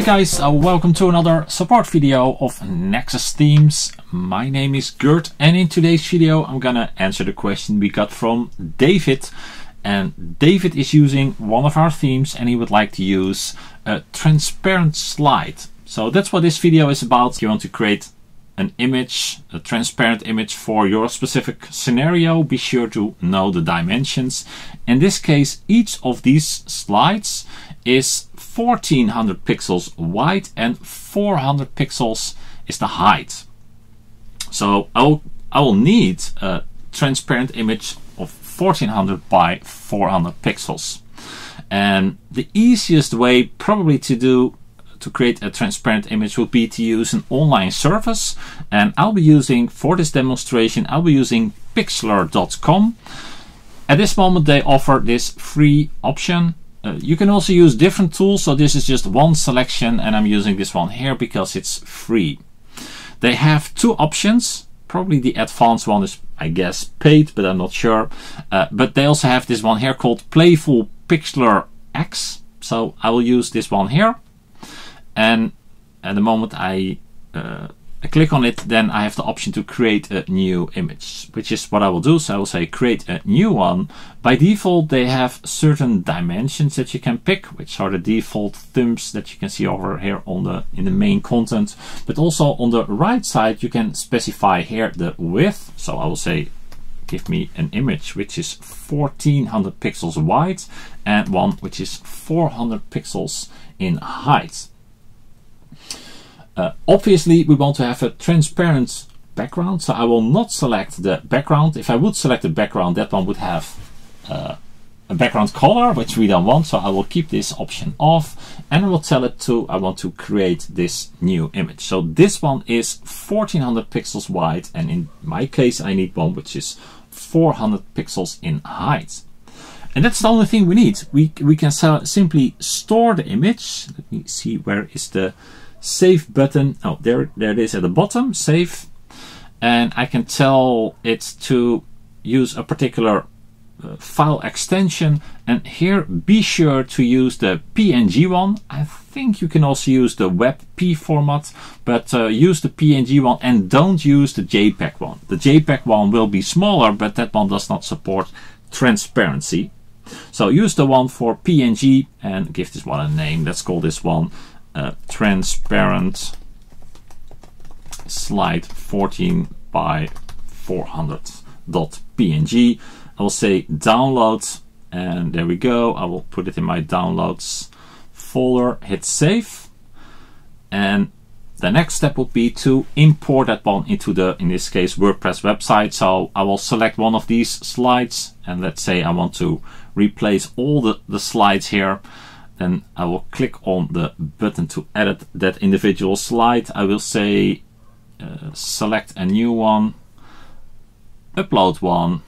Hey guys, uh, welcome to another support video of Nexus Themes. My name is Gert and in today's video I'm gonna answer the question we got from David. And David is using one of our themes and he would like to use a transparent slide. So that's what this video is about. You want to create an image, a transparent image for your specific scenario, be sure to know the dimensions. In this case, each of these slides is 1400 pixels wide and 400 pixels is the height. So I will, I will need a transparent image of 1400 by 400 pixels. And the easiest way probably to do to create a transparent image would be to use an online service and I'll be using for this demonstration I'll be using pixlr.com at this moment they offer this free option uh, you can also use different tools so this is just one selection and I'm using this one here because it's free. They have two options. Probably the advanced one is I guess paid but I'm not sure. Uh, but they also have this one here called Playful Pixlr X. So I will use this one here. And at the moment I, uh, I click on it then I have the option to create a new image which is what I will do. So I will say create a new one. By default they have certain dimensions that you can pick which are the default thumbs that you can see over here on the in the main content. But also on the right side you can specify here the width. So I will say give me an image which is 1400 pixels wide and one which is 400 pixels in height uh, obviously, we want to have a transparent background, so I will not select the background. If I would select the background, that one would have uh, a background color, which we don't want, so I will keep this option off, and I will tell it to, I want to create this new image. So this one is 1400 pixels wide, and in my case, I need one which is 400 pixels in height. And that's the only thing we need. We, we can simply store the image. Let me see, where is the save button. Oh, there, there it is at the bottom, save. And I can tell it to use a particular uh, file extension. And here, be sure to use the PNG one. I think you can also use the WebP format, but uh, use the PNG one and don't use the JPEG one. The JPEG one will be smaller, but that one does not support transparency. So use the one for PNG and give this one a name. Let's call this one transparent slide 14 by 400 dot png I will say download and there we go. I will put it in my downloads folder. Hit save. And the next step would be to import that one into the in this case WordPress website. So I will select one of these slides and let's say I want to replace all the, the slides here then I will click on the button to edit that individual slide. I will say uh, select a new one, upload one,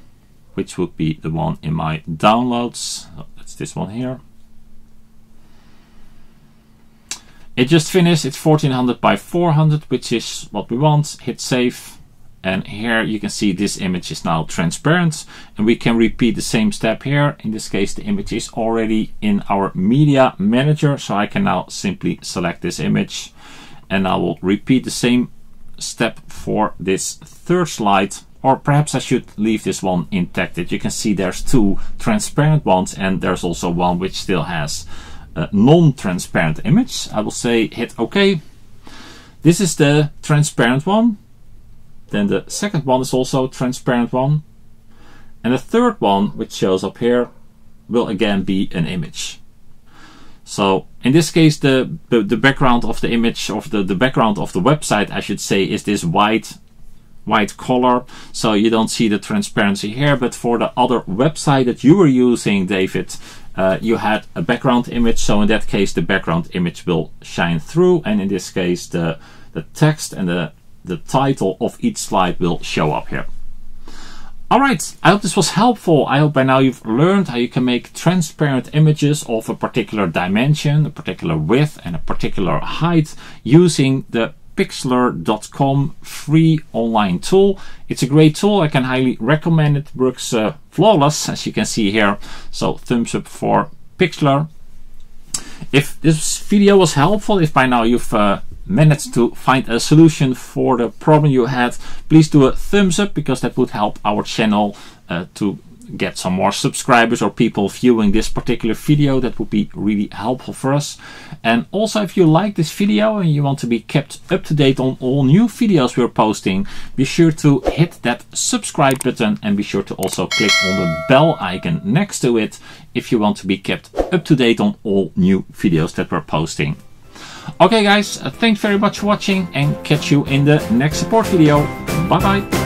which would be the one in my downloads. Oh, that's this one here. It just finished, it's 1400 by 400, which is what we want. Hit save and here you can see this image is now transparent and we can repeat the same step here. In this case the image is already in our media manager so I can now simply select this image. And I will repeat the same step for this third slide or perhaps I should leave this one intact. That you can see there's two transparent ones and there's also one which still has a non-transparent image. I will say hit OK. This is the transparent one then the second one is also a transparent one. And the third one, which shows up here, will again be an image. So in this case, the, the, the background of the image, of the, the background of the website, I should say, is this white white color so you don't see the transparency here but for the other website that you were using David uh, you had a background image so in that case the background image will shine through and in this case the the text and the the title of each slide will show up here. Alright, I hope this was helpful. I hope by now you've learned how you can make transparent images of a particular dimension, a particular width and a particular height using the pixlr.com free online tool. It's a great tool. I can highly recommend it. Works uh, flawless as you can see here. So thumbs up for Pixlr. If this video was helpful, if by now you've uh, managed to find a solution for the problem you had, please do a thumbs up because that would help our channel uh, to get some more subscribers or people viewing this particular video. That would be really helpful for us. And also if you like this video and you want to be kept up to date on all new videos we're posting be sure to hit that subscribe button and be sure to also click on the bell icon next to it if you want to be kept up to date on all new videos that we're posting okay guys uh, thanks very much for watching and catch you in the next support video. Bye bye